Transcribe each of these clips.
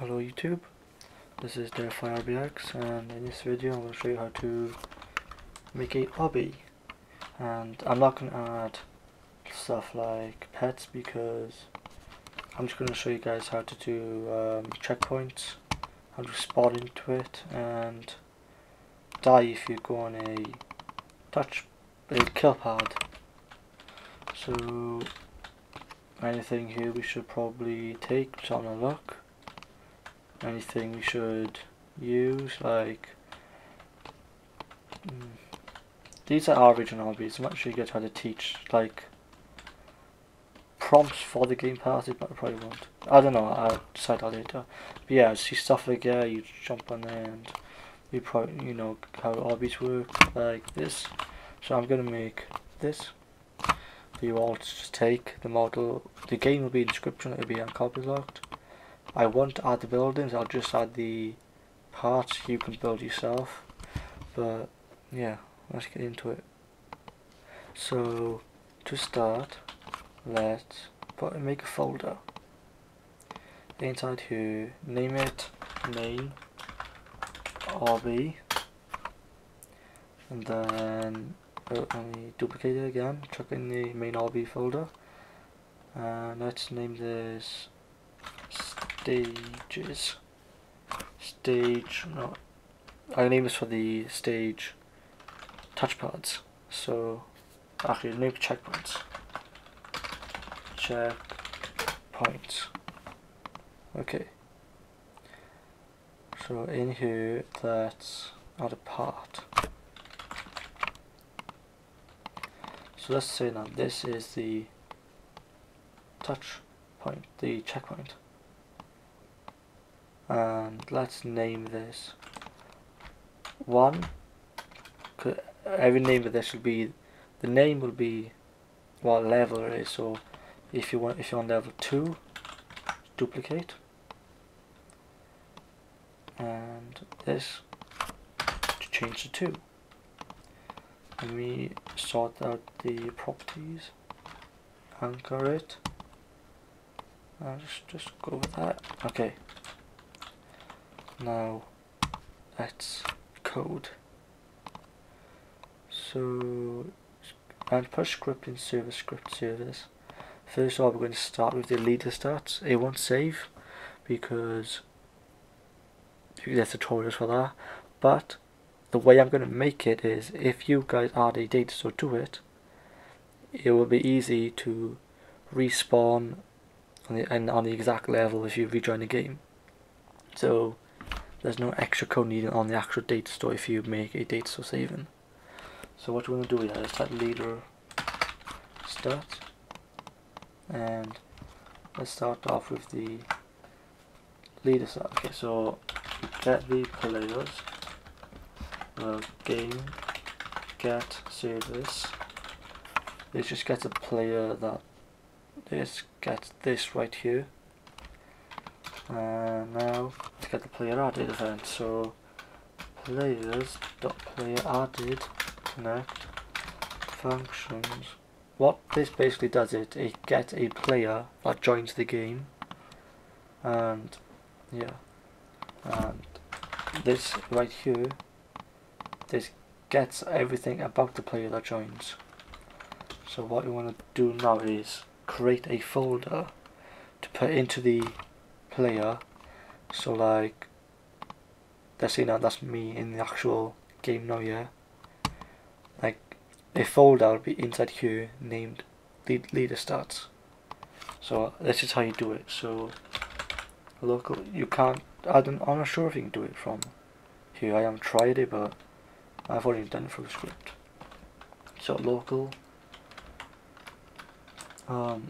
Hello YouTube, this is DevFoyRBX and in this video I'm going to show you how to make a obby and I'm not going to add stuff like pets because I'm just going to show you guys how to do um, checkpoints, how to spot into it and die if you go on a touch a kill pad. So anything here we should probably take, on a look anything we should use like mm, these are our original obbies I'm sure you get how to teach like prompts for the game party but I probably won't. I don't know I'll decide that later. But yeah see stuff like yeah you jump on there and you probably you know how obbies work like this. So I'm gonna make this. For you all to just take the model the game will be in description it'll be on I want to add the buildings, I'll just add the parts you can build yourself. But yeah, let's get into it. So to start, let's put make a folder. Inside here, name it main RB and then uh, let me duplicate it again, chuck in the main RB folder and let's name this stages. Stage no. I name this for the stage touchpads so actually name checkpoints. Check points okay. So in here that's add a part. So let's say now this is the touch point the checkpoint and let's name this. One every name of this will be the name will be what level it is. So if you want if you're on level 2 duplicate. And this to change to 2 let me sort out the properties. Anchor it. I'll just, just go with that. Okay now let's code. So and push script in server script service first of all we're going to start with the leader stats. It won't save because there's tutorials for that. But the way I'm going to make it is if you guys add a data store to it it will be easy to respawn on the, and on the exact level if you rejoin the game. So there's no extra code needed on the actual data store if you make a data store saving. So what we're going to do is type leader stats and let's start off with the leader stats. Okay, so get the players, game, get service. This just gets a player that this gets this right here. Uh, and now to get the player added event. So players dot player added connect functions. What this basically does it it gets a player that joins the game and yeah and this right here this gets everything about the player that joins so what we want to do now is create a folder to put into the player so like, let's see now that's me in the actual game now, yeah. Like, a folder will be inside here named lead, leader stats. So this is how you do it. So local, you can't. I don't. I'm not sure if you can do it from here. I haven't tried it, but I've already done it the script. So local. Um,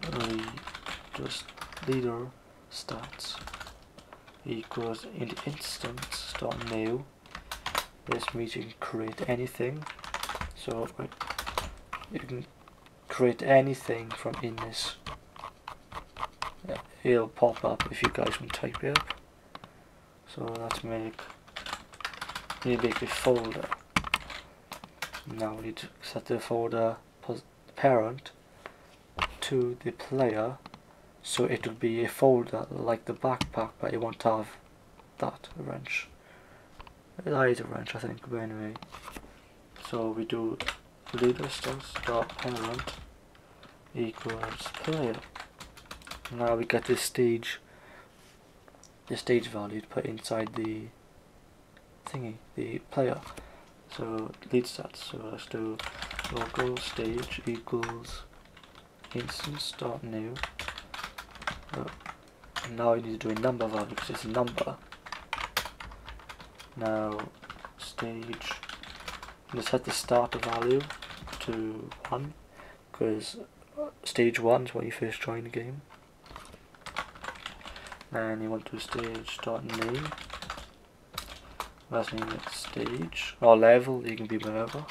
just leader stats equals in the instance dot new. This means you can create anything. So uh, you can create anything from in this. It'll pop up if you guys want to type it up. So let's make need to make a folder. Now we need to set the folder parent to the player so it will be a folder like the backpack but you won't have that wrench. That is a wrench I think but anyway. So we do leader stats dot parent equals player. Now we get this stage the stage value to put inside the thingy the player. So lead stats so let's do local stage equals instance dot new and now you need to do a number value because it's a number. Now stage let's set the starter value to 1 because uh, stage 1 is when you first join the game. And you want to stage dot name. Let's name it stage or level you can be whatever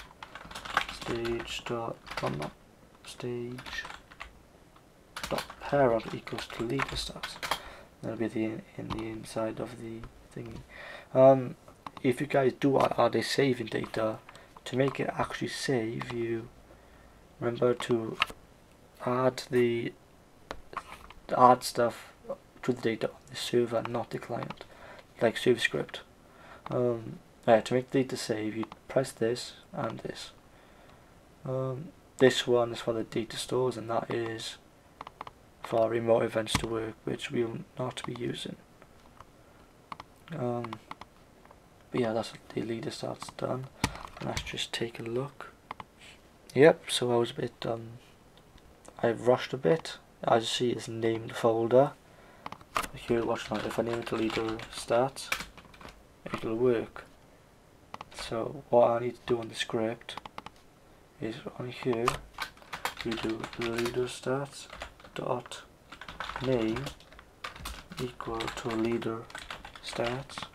stage dot oh stage parent equals to leader stats that'll be the in the inside of the thingy. Um if you guys do add a saving data? To make it actually save you remember to add the add stuff to the data on the server not the client like server script. um, yeah, to make the data save you press this and this. Um, this one is for the data stores and that is for remote events to work which we will not be using. Um, but yeah that's the leader stats done. Let's just take a look. Yep so I was a bit um, I rushed a bit. As you see it's named folder. Here watch now if I name it to leader stats it'll work. So what I need to do on the script is on here we do leader stats dot name equal to leader stats.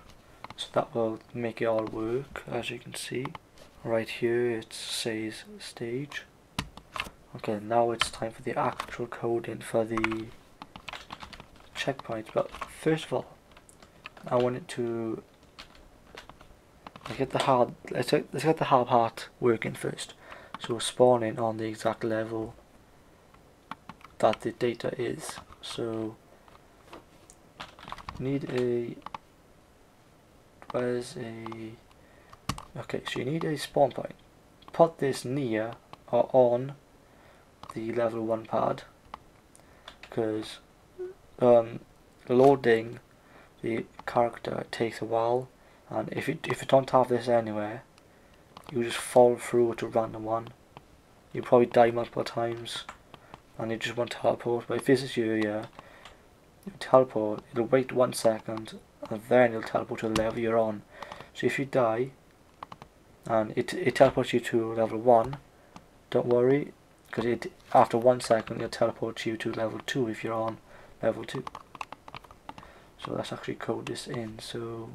So that will make it all work as you can see. Right here it says stage. Okay now it's time for the actual coding for the checkpoints but first of all I wanted to get the hard let's let's get the hard part working first. So we're spawning on the exact level that the data is. So need a where's a okay so you need a spawn point. Put this near or on the level 1 pad because um, loading the character takes a while and if you, if you don't have this anywhere you just fall through to random one. You probably die multiple times and you just want to teleport but if this is you yeah. You teleport it'll wait one second and then it'll teleport to the level you're on. So if you die and it, it teleports you to level 1 don't worry because it after one second it'll teleport you to level 2 if you're on level 2 so let's actually code this in so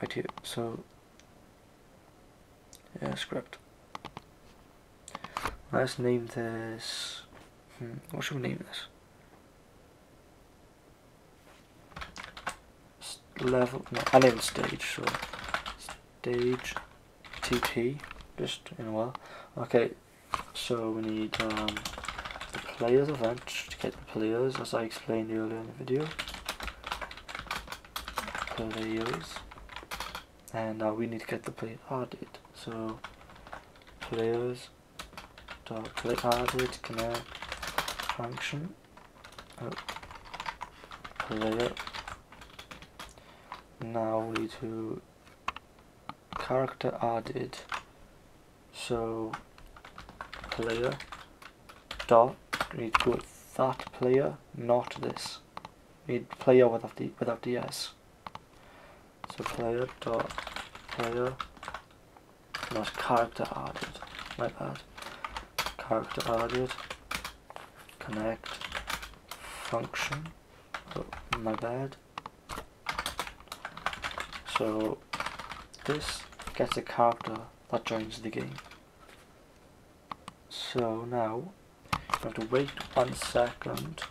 right here so yeah script let's name this hmm, what should we name this? Level no I named stage so stage TP just in a while. Okay so we need um, the players event to get the players as I explained earlier in the video. Players. And now we need to get the player added so players dot play added connect function. Oh, player now we need to character added. So player dot need to with that player not this. Need player without the without the s. So player dot player not character added. My bad character added. Connect. Function. Oh, my bad. So this gets a character that joins the game. So now you have to wait one second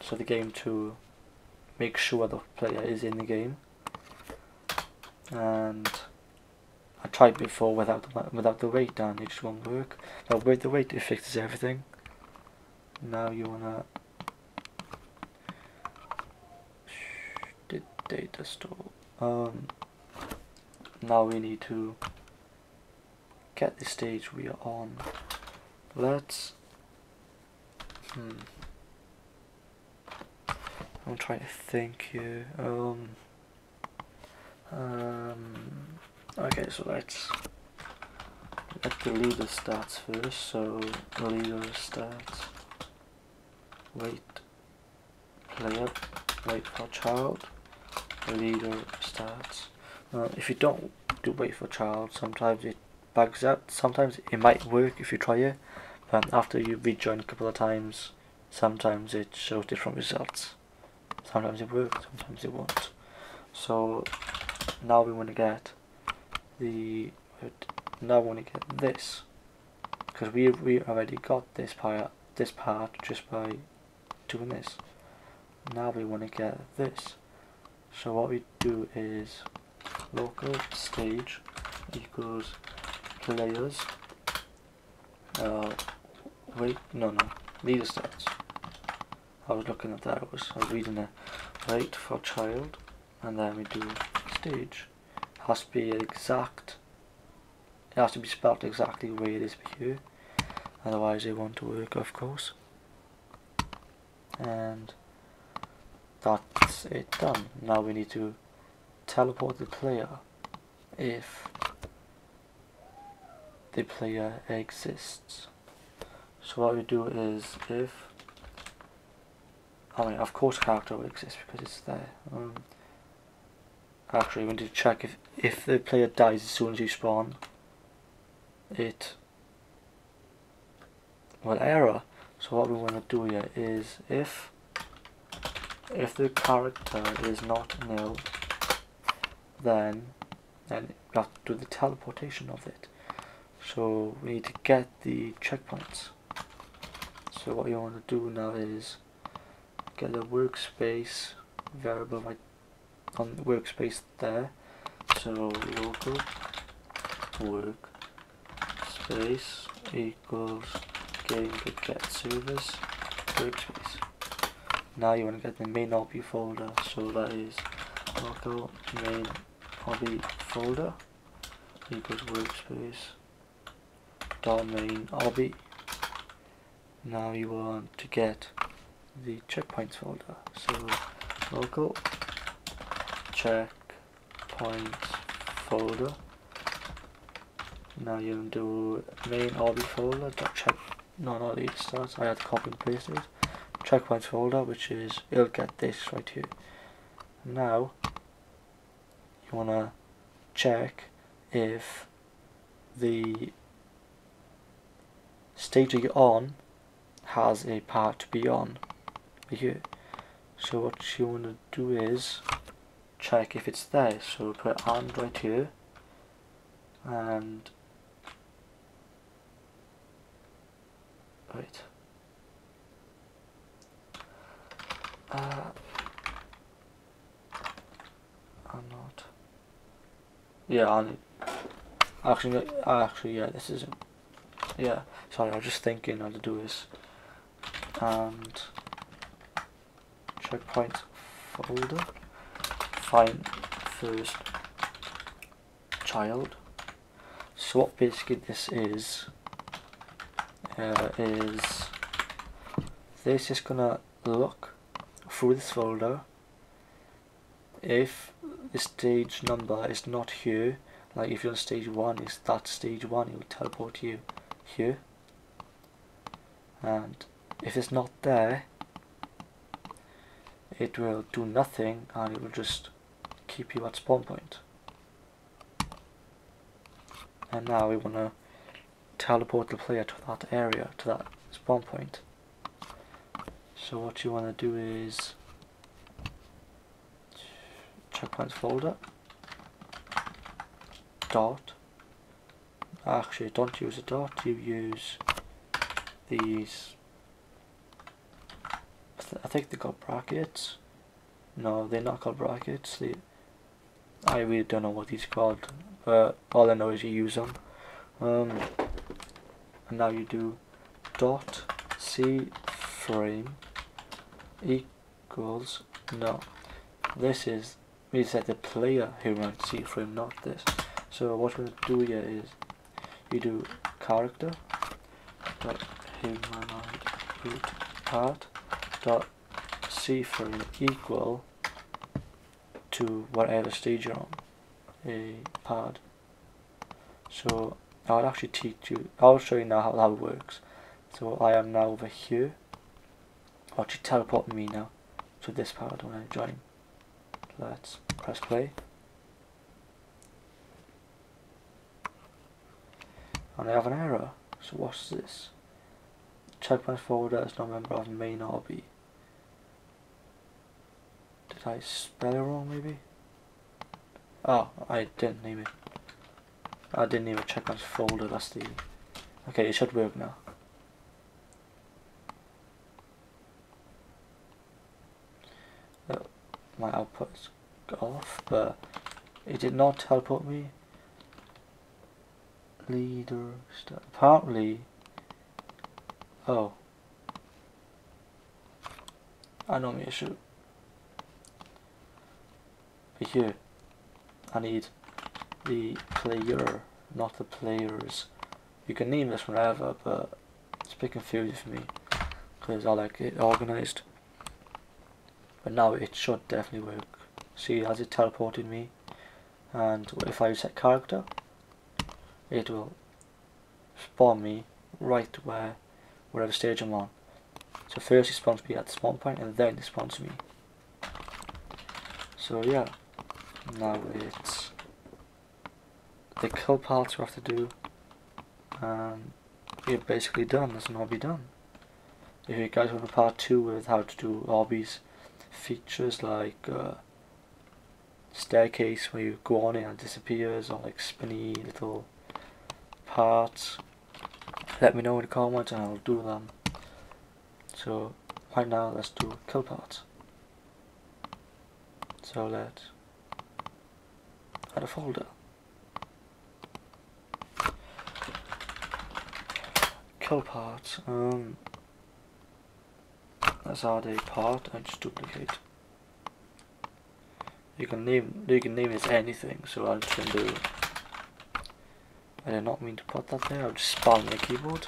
so the game to make sure the player is in the game. And I tried before without the, without the wait and it just won't work. Now with the weight, it fixes everything. Now you wanna data store. Um now we need to get the stage we are on. Let's hmm. I'm trying to think here. Um um okay so let's let the leader stats first. So leader stats wait player wait for child. Leader stats. Uh, if you don't do wait for child sometimes it bugs out. Sometimes it might work if you try it but after you rejoin a couple of times sometimes it shows different results. Sometimes it works sometimes it won't. So now we want to get the now we want to get this. Because we we already got this part this part just by doing this. Now we want to get this. So what we do is local stage equals players uh, wait no no leader stats. I was looking at that I was, I was reading it. Wait for child and then we do stage has to be exact it has to be spelled exactly the way it is here otherwise it won't work of course and that's it done. Now we need to teleport the player if the player exists. So what we do is if I mean of course character will exist because it's there. Um, actually we need to check if if the player dies as soon as you spawn it will error. So what we want to do here is if if the character is not nil then then we have to do the teleportation of it so we need to get the checkpoints so what you want to do now is get a workspace variable right on the workspace there. So local work space equals game get service workspace. Now you want to get the main obby folder so that is local main obby folder equals workspace dot main obby. Now you want to get the checkpoints folder. So local checkpoints folder. Now you do main obby folder dot check no not these starts I had to copy and paste it. Checkpoints folder which is it'll get this right here. Now you want to check if the stage you're on has a part to be on. Here. So what you want to do is check if it's there so put Android here and wait Uh, I'm not. Yeah, I need. Actually, actually, yeah, this isn't. Yeah, sorry, I was just thinking how to do this. And checkpoint folder. Find first child. So what basically this is uh, is this is gonna look through this folder if the stage number is not here like if you're on stage 1 it's that stage 1 it will teleport you here and if it's not there it will do nothing and it will just keep you at spawn point. and now we want to teleport the player to that area to that spawn point. So what you want to do is checkpoints folder. Dot actually don't use a dot you use these. I think they got brackets. No they're not called brackets they, I really don't know what are called but all I know is you use them um, and now you do dot c frame equals no. This is we said the player who runs C frame, not this. So what we're to do here is you do character dot humanoid root part dot C frame equal to whatever stage you're on a pad. So I'll actually teach you, I'll show you now how that works. So I am now over here. Actually teleport me now to this part when I join. Let's press play. And I have an error. So what's this? Checkpoint folder is not a member of main obby. Did I spell it wrong maybe? Oh, I didn't name it. I didn't even check my folder, that's the... Okay, it should work now. Uh, my output is off, but it did not teleport me. Leader, apparently... Oh. I know me issue. Here. I need the player, not the players. You can name this whatever, but it's a bit confusing for me because I like it organized. But now it should definitely work. See, has it teleported me? And if I set character, it will spawn me right where, wherever stage I'm on. So first it spawns me at the spawn point, and then it spawns me. So yeah now it's the kill parts we have to do and we're basically done, there's an be done. If you guys want a part 2 with how to do obbies features like uh, staircase where you go on it and it disappears or like spinny little parts let me know in the comments and I'll do them. So right now let's do kill parts. So let's add a folder. Kill part. Um, let's add a part and just duplicate. You can name you can name it anything. So I'm just do. I did not mean to put that there. I'll just spell my keyboard.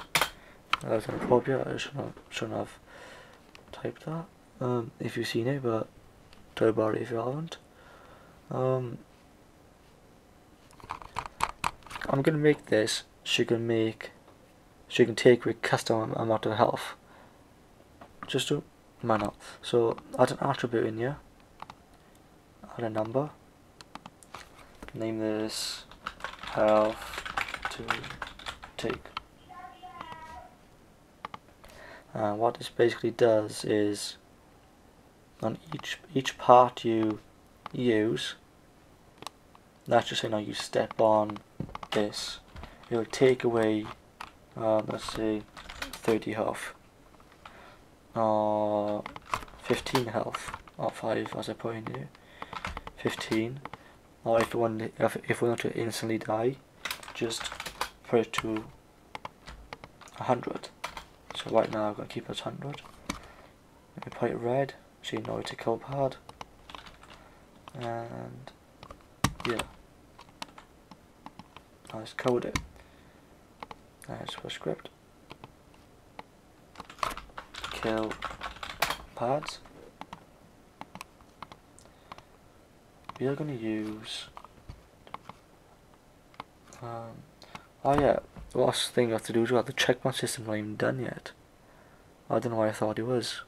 That's inappropriate. I shouldn't have, shouldn't have typed that. Um, if you've seen it, but don't worry if you haven't. Um, I'm gonna make this you can make you can take with custom amount of health. Just to man up. So add an attribute in here add a number. Name this health to take. And what this basically does is on each each part you use let's just say now you step on this, it will take away, uh, let's say, 30 health, or uh, 15 health, or 5 as I put in here, 15, or if you want, if, if we want to instantly die, just put it to 100. So right now I'm going to keep it at 100. Let me put it red, so you know it's a kill pad. And yeah. Let's code it. There's for script. Kill pads. We are going to use. Um, oh yeah, the last thing I have to do is we have the checkpoint system not even done yet. I don't know why I thought it was.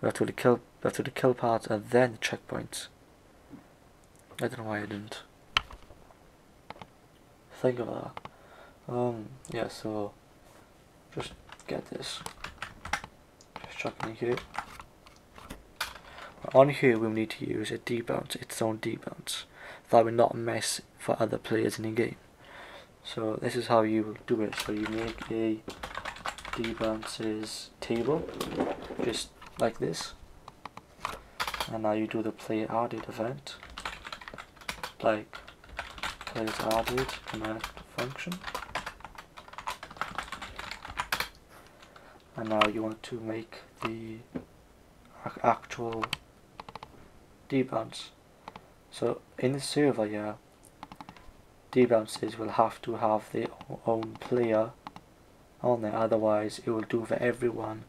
We have to do the kill, we have to do the kill pads and then the checkpoints. I don't know why I didn't think of that. Um, yeah, so just get this. Just chuck in here. On here we need to use a debounce, its own debounce. That will not mess for other players in the game. So this is how you do it. So you make a debounces table, just like this. And now you do the play added event, like players added connect function and now you want to make the actual debounce. So in the server, yeah, debounces will have to have their own player on there, otherwise it will do for everyone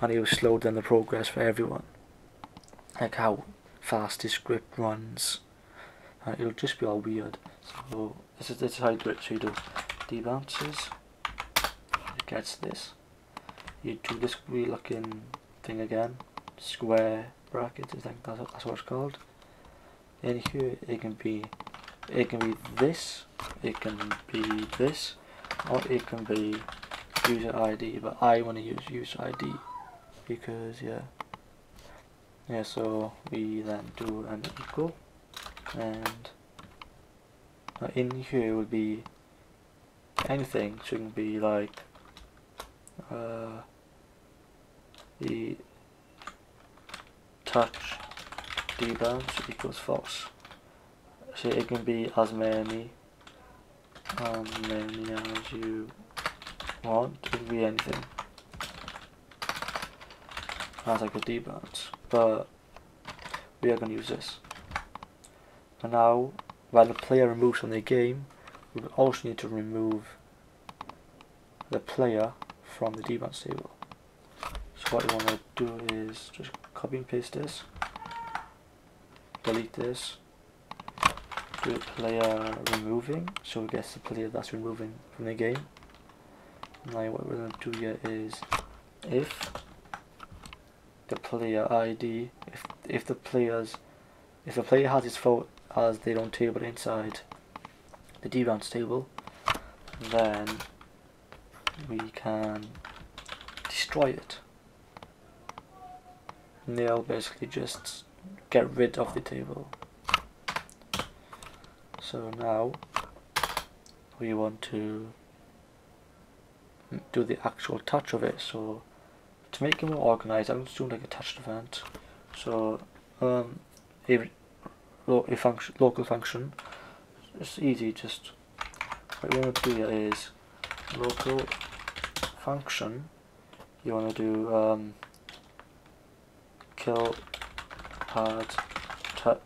and it will slow down the progress for everyone. Like how fast this script runs. And it'll just be all weird. So this is, this is how you do it. So you do debounces. It gets this. You do this weird looking thing again. Square brackets, I think that's, that's what it's called. In here it can be it can be this, it can be this, or it can be user ID, but I want to use user ID because yeah yeah so we then do an equal and in here will be anything. Can be like uh, the touch debounce equals false. So it can be as many as many as you want. It can be anything. As like a debounce but we are going to use this and now when the player removes from the game we also need to remove the player from the debounce table. So what you want to do is just copy and paste this delete this do the player removing so it gets the player that's removing from the game. Now what we're going to do here is if the player ID if if the players if the player has his phone has their own table inside the debounce table then we can destroy it. And they'll basically just get rid of the table. So now we want to do the actual touch of it. So to make it more organized I'm just doing like a touched event. So um, a, a function, local function. It's easy just what you want to do is local function. You want to do um, kill pad touch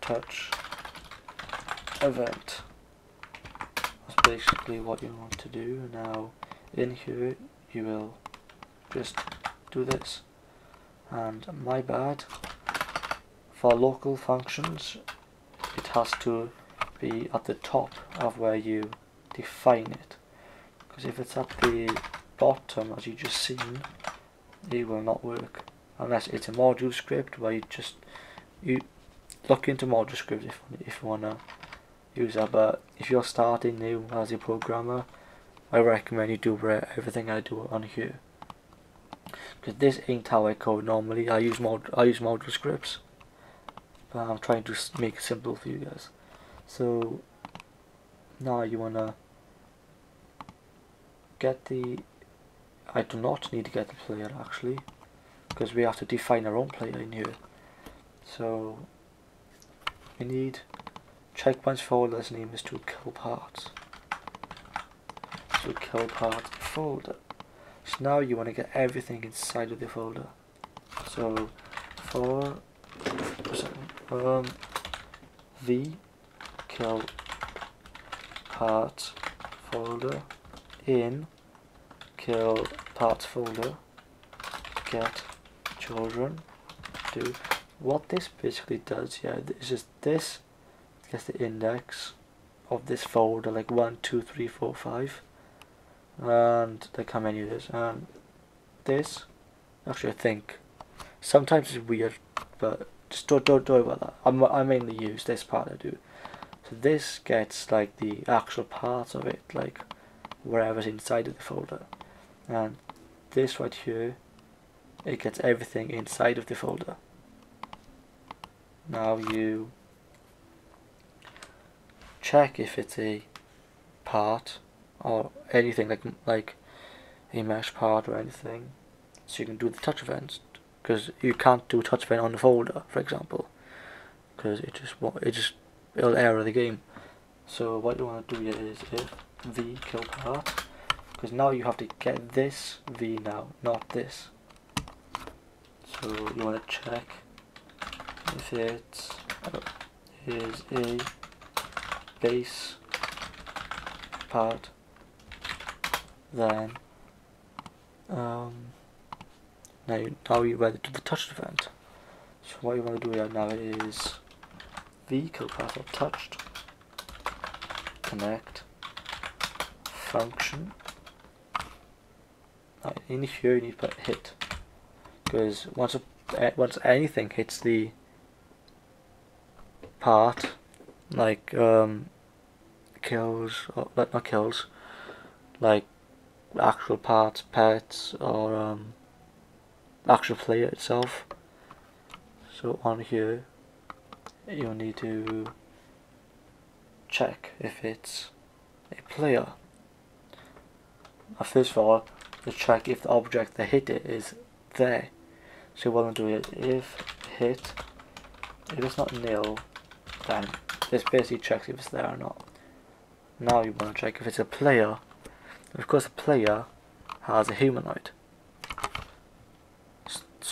touch event. That's basically what you want to do. Now in here you will just do this and my bad. For local functions it has to be at the top of where you define it. Because if it's at the bottom as you just seen it will not work. Unless it's a module script where you just you look into module script if, if you want to use that but if you're starting new as a programmer I recommend you do everything I do on here because this ain't how I code normally. I use mod I use module scripts. But I'm trying to make it simple for you guys. So now you wanna get the I do not need to get the player actually because we have to define our own player in here. So we need checkpoints folder's name is to kill parts. To kill part folder. So now you want to get everything inside of the folder. So for um, the kill part folder in kill parts folder get children do what this basically does yeah this is just this gets the index of this folder like one two three four five and the how many it is and this? Actually I think sometimes it's weird but just don't, don't, worry about that. I'm, I mainly use this part I do. So this gets like the actual parts of it like wherever's inside of the folder. And this right here it gets everything inside of the folder. Now you check if it's a part or anything like like a mesh part or anything so you can do the touch events because you can't do touch event on the folder for example because it just it just it'll error the game so what you want to do here is if the kill part because now you have to get this V now, not this. So you want to check if it is a base part, then um, now you, now you're ready to the touched event. So what you want to do here now is vehicle path or touched, connect, function. Now in here you need to put hit because once a, once anything hits the part like um, kills or not kills like actual parts pets or um, actual player itself. So on here you'll need to check if it's a player. First of all to check if the object that hit it is there. So what I'm doing if hit if it's not nil then this basically checks if it's there or not. Now you want to check if it's a player of course a player has a humanoid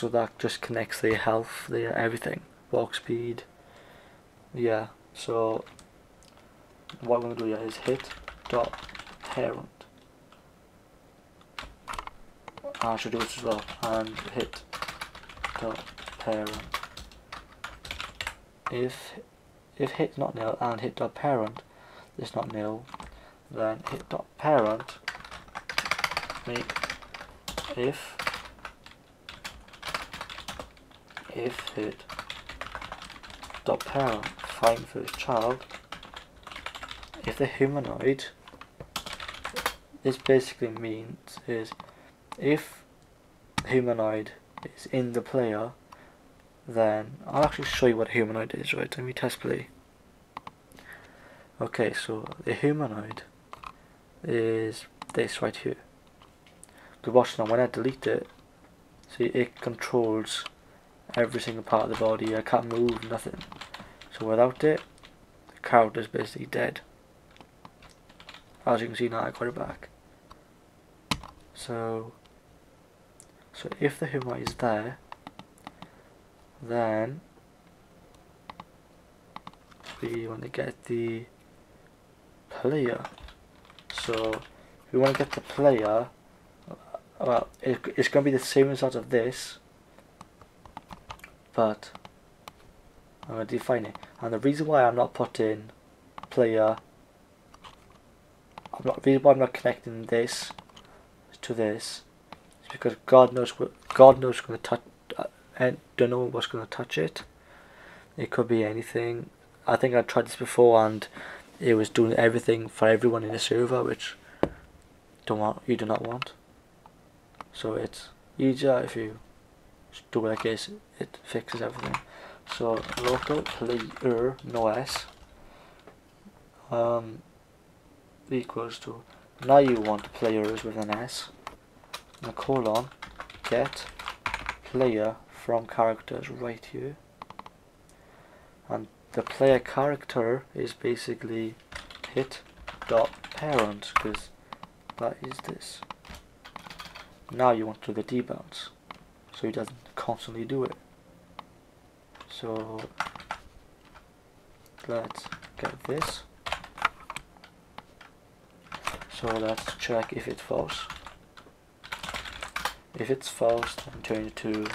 so that just connects the health, the everything, walk speed. Yeah, so what I'm going to do here is hit dot parent. I should do it as well, and hit dot parent. If if hit not nil and hit dot parent is not nil, then hit dot parent make if. If hit dot parent find first child. If the humanoid. This basically means is if humanoid is in the player then I'll actually show you what humanoid is right? Let me test play. Okay so the humanoid is this right here the watch now when I delete it see it controls every single part of the body. I can't move, nothing. So without it, the character is basically dead. As you can see now, I got it back. So, so if the humanoid is there, then we want to get the player. So, we want to get the player, well, it, it's going to be the same result of this, but I'm to define it. And the reason why I'm not putting player, I'm not, reason why I'm not connecting this to this is because God knows what God knows to touch. Uh, and don't know what's going to touch it. It could be anything. I think I tried this before and it was doing everything for everyone in the server, which don't want you do not want. So it's easier if you do like this it fixes everything. So local player no s. Um, equals to now you want players with an s. And a colon get player from characters right here. And the player character is basically hit dot parent because that is this now you want to the debounce. So he doesn't constantly do it. So let's get this. So let's check if it's false. If it's false then turn it to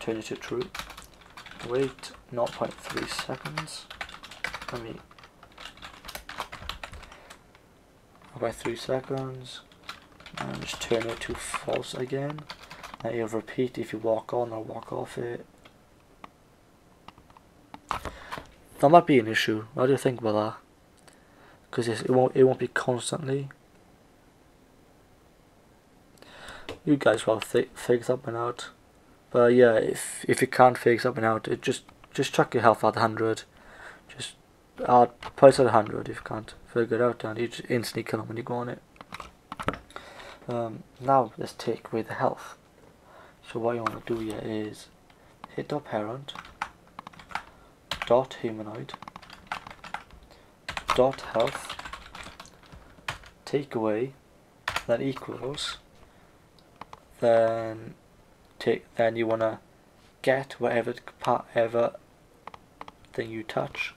turn it to true. Wait 0.3 seconds. Let me about 3 seconds and just turn it to false again. Now you'll repeat if you walk on or walk off it. That might be an issue. What do you think about that? Because it won't it won't be constantly. You guys will figure something out. But yeah if if you can't figure something out it just just chuck your health at 100 just add price at 100 if you can't figure it out and you just instantly kill them when you go on it um, now let's take away the health. So what you want to do here is hit dot parent dot humanoid dot health take away that equals then take then you want to get whatever whatever thing you touch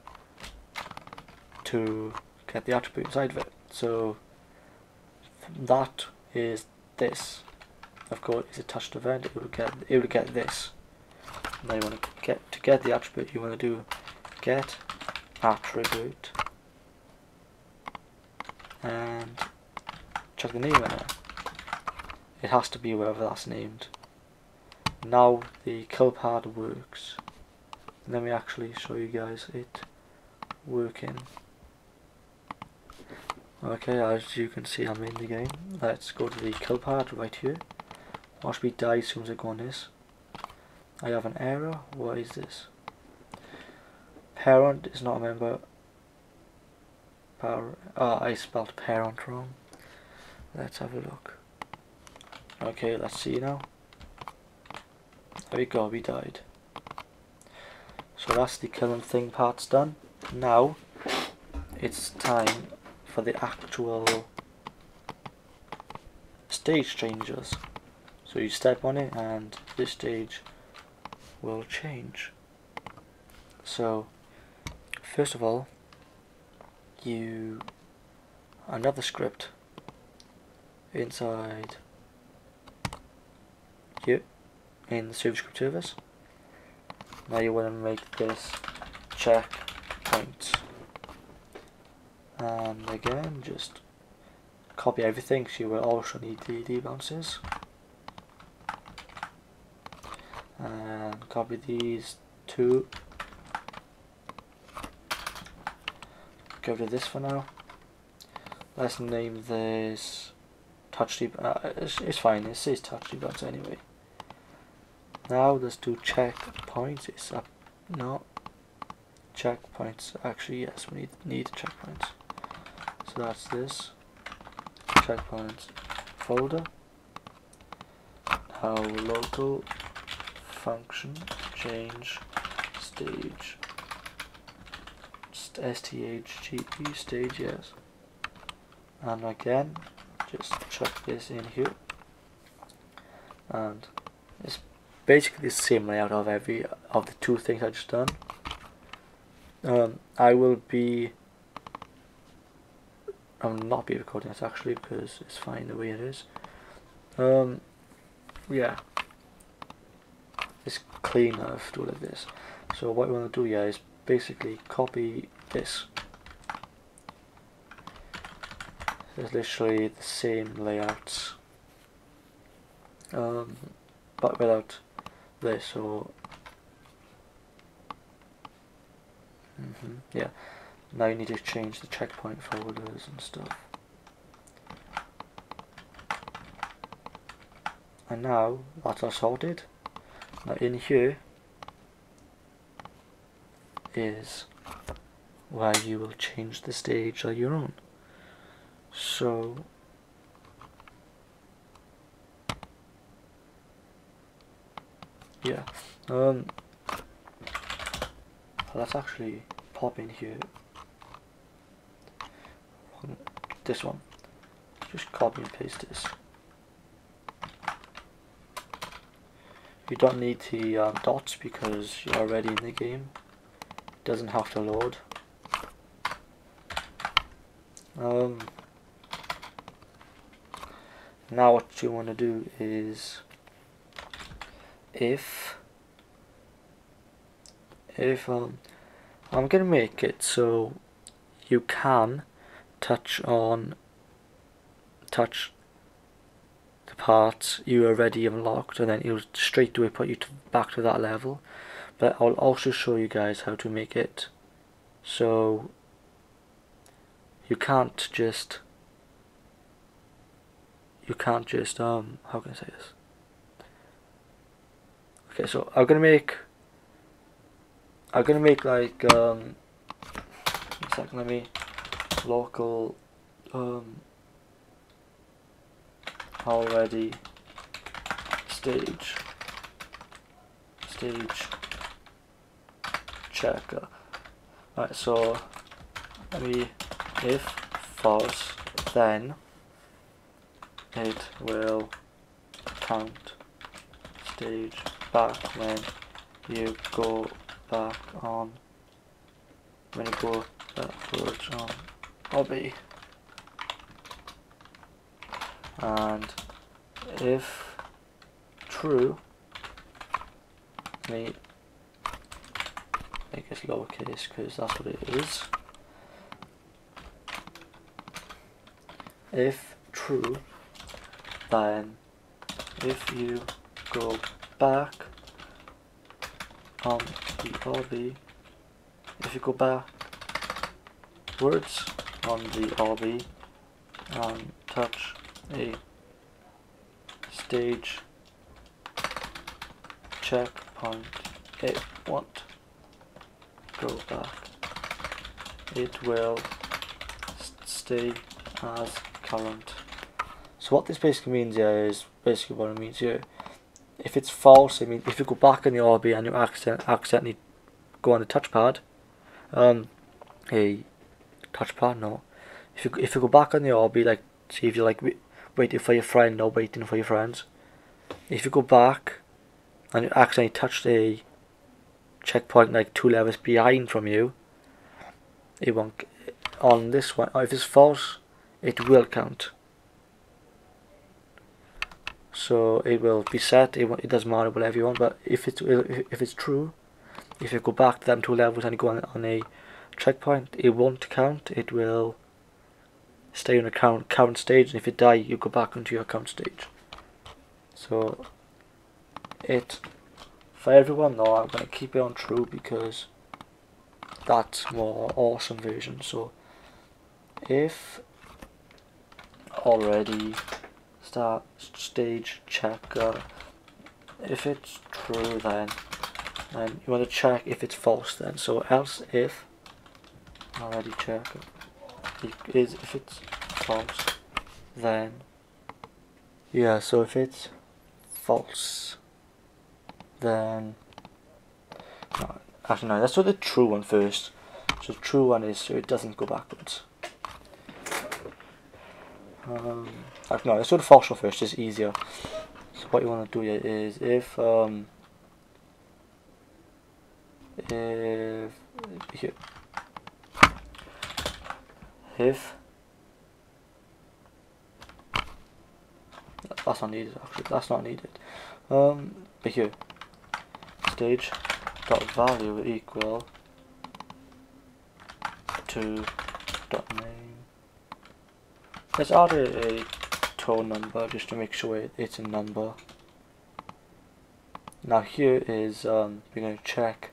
to get the attribute inside of it so that is this. Of course is a touched event it will get it will get this. Now you want to get to get the attribute you want to do get attribute. And check the name in it it has to be wherever that's named. Now the kill pad works. Let me actually show you guys it working okay as you can see I'm in the game. Let's go to the kill pad right here. Watch me die as soon as I go on this. I have an error. What is this? Parent is not a member. Par oh, I spelled parent wrong. Let's have a look. Okay let's see now. There we go we died. So that's the killing thing part's done. Now it's time for the actual stage changes. So you step on it and this stage will change. So first of all you another script inside here in the script service. Now you want to make this check point and again just copy everything so you will also need the debounces and copy these two. Go to this for now. Let's name this touch deep uh, it's, it's fine it says touch debounce anyway. Now let's do checkpoints it's up no. Checkpoints actually yes we need need checkpoints so that's this. Checkpoints folder. Now local function change stage. Sthge stage yes. And again just chuck this in here. And it's basically the same layout of every of the two things I just done. Um, I will be I will not be recording this actually because it's fine the way it is. Um, yeah. It's cleaner if do like this. So what we want to do here is basically copy this. It's literally the same layouts um, but without this or mm -hmm, yeah now you need to change the checkpoint folders and stuff. And now that's all sorted now in here is where you will change the stage on your own so yeah um let's actually pop in here this one. Just copy and paste this. You don't need the um, dots because you're already in the game. It doesn't have to load. Um, now what you want to do is if if um, I'm gonna make it so you can touch on touch the parts you already unlocked and then it'll straight away put you to, back to that level. But I'll also show you guys how to make it so you can't just you can't just um how can I say this? Okay so I'm gonna make I'm gonna make like um second let me local um already stage stage checker. Right so we if false then it will count stage back when you go back on when you go backwards on obby and if true me make it lowercase because that's what it is. If true then if you go back on the obby if you go back words on the obby and touch a stage checkpoint. It won't go back. It will stay as current. So what this basically means here is basically what it means here if it's false I mean if you go back in the obby and you accident accidentally go on the touchpad um a touchpad no if you if you go back on the obby like see if you like waiting for your friend or waiting for your friends. If you go back and you accidentally touch the checkpoint like two levels behind from you, it won't. On this one, if it's false, it will count. So it will be set. It, it doesn't matter whatever you want. But if it's if it's true, if you go back to them two levels and you go on, on a checkpoint, it won't count. It will stay on a count, count stage and if you die you go back onto your count stage so it for everyone though I'm going to keep it on true because that's more awesome version so if already start stage checker if it's true then then you want to check if it's false then so else if already checker it is if it's false then yeah so if it's false then no, actually no let's do the true one first. So true one is so it doesn't go backwards. Um, actually no let's do the false one first it's easier. So what you want to do is if um, if here if. That's not needed actually. That's not needed. Um but here stage dot value equal to dot name let's add a, a tonumber just to make sure it's a number. Now here is um, we're going to check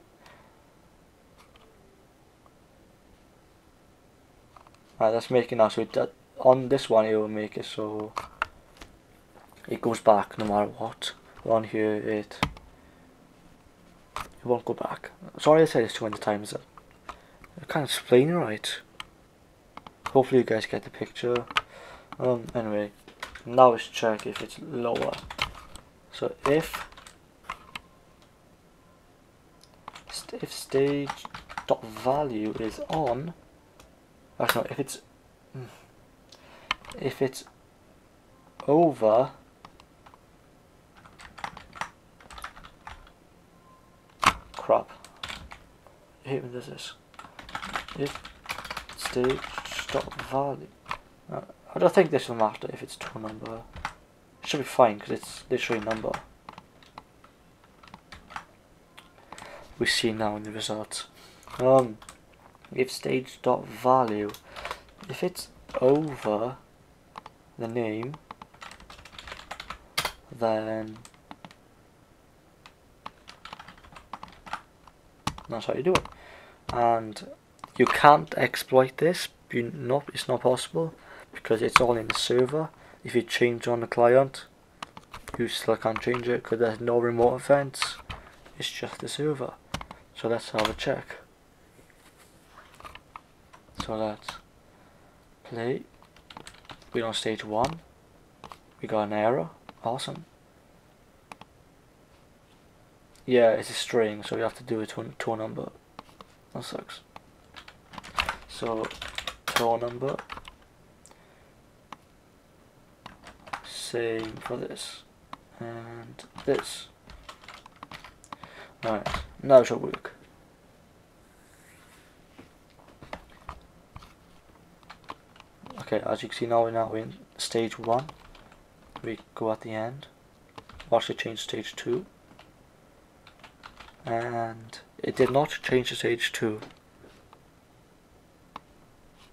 Right, that's making that so it, on this one it will make it so it goes back no matter what. On here it it won't go back. Sorry I said this 20 times. I can't explain it right. Hopefully you guys get the picture. Um, anyway, now let's check if it's lower. So if if stage dot value is on Actually, if it's if it's over crap. Hate does this. If stage stop value. Uh, I don't think this will matter if it's tonumber. It should be fine because it's literally number. We see now in the results. Um, if stage dot value if it's over the name then that's how you do it. And you can't exploit this not it's not possible because it's all in the server. If you change on the client you still can't change it because there's no remote events it's just the server. So let's have a check so let's play. We're on stage one. We got an error. Awesome. Yeah, it's a string, so we have to do a to, number. That sucks. So, tonumber. same for this and this. Alright, now it should work. Okay, as you can see now we're now in stage 1. We go at the end. Watch it change stage 2. And it did not change to stage 2.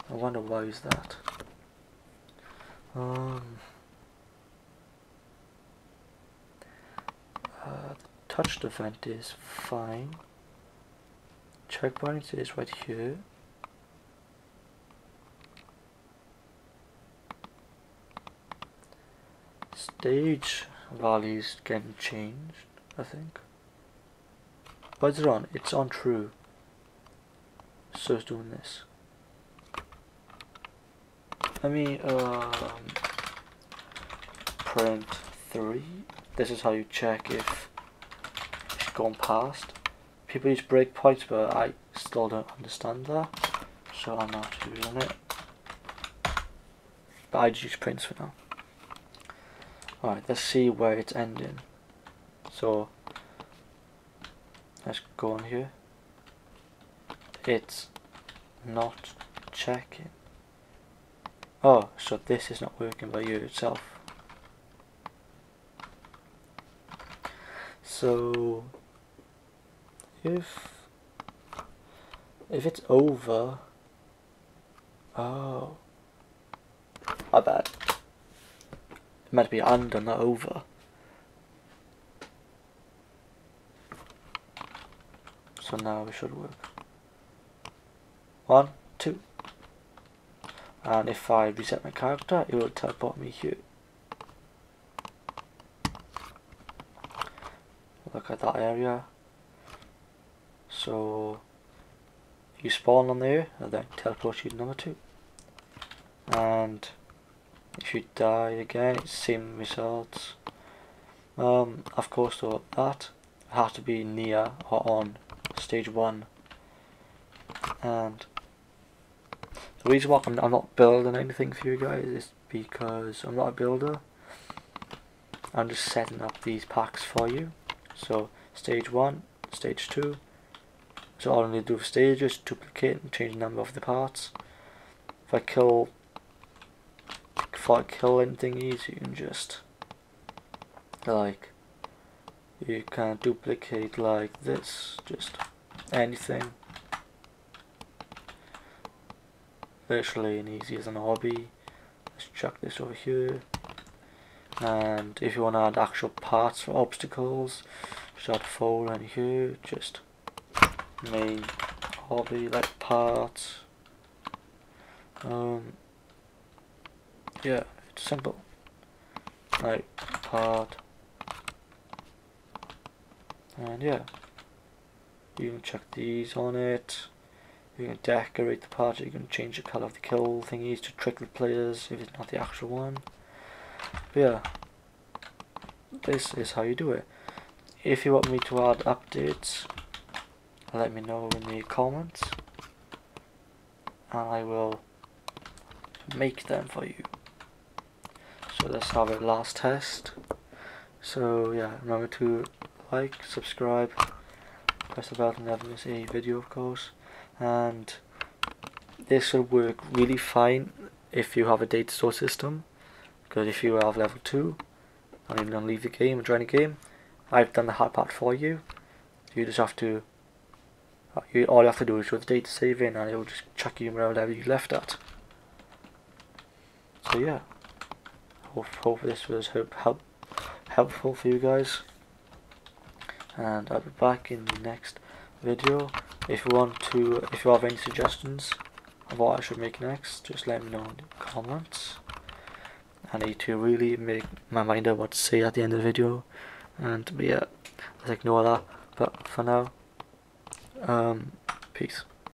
I wonder why is that. Um, uh, the touched event is fine. Checkpoint is right here. Stage values getting changed, I think. But it's on, it's on true. So it's doing this. Let me um, print 3. This is how you check if it's gone past. People use breakpoints, but I still don't understand that. So I'm not using it. But I just use prints for now. Alright, let's see where it's ending. So, let's go on here. It's not checking. Oh, so this is not working by you itself. So, if if it's over, oh, I bet it might be under, not over. So now we should work. One, two. And if I reset my character, it will teleport me here. Look at that area. So you spawn on there and then teleport you to number two. And if you die again it's same results. Um, of course though that has to be near or on stage 1 and the reason why I'm, I'm not building anything for you guys is because I'm not a builder. I'm just setting up these packs for you. So stage 1, stage 2 so all I need to do for stages duplicate and change the number of the parts. If I kill fight killing thingies you can just like you can duplicate like this just anything. Virtually and easy as an obby. Let's chuck this over here. And if you want to add actual parts for obstacles just a in here just main obby like parts. Um yeah, it's simple. Like part. And yeah. You can check these on it. You can decorate the part, you can change the colour of the kill thingies to trick the players if it's not the actual one. But yeah. This is how you do it. If you want me to add updates, let me know in the comments. And I will make them for you have a last test. So yeah remember to like subscribe press the bell to never miss a video of course. And this will work really fine if you have a data store system. Because if you have level 2 and you're going to leave the game and join the game I've done the hard part for you. You just have to uh, you, all you have to do is put the data save in and it will just chuck you wherever you left at. So yeah hope, hope this was help, help, helpful for you guys. And I'll be back in the next video. If you want to if you have any suggestions of what I should make next just let me know in the comments. I need to really make my mind up what to say at the end of the video. And yeah let's ignore that but for now um peace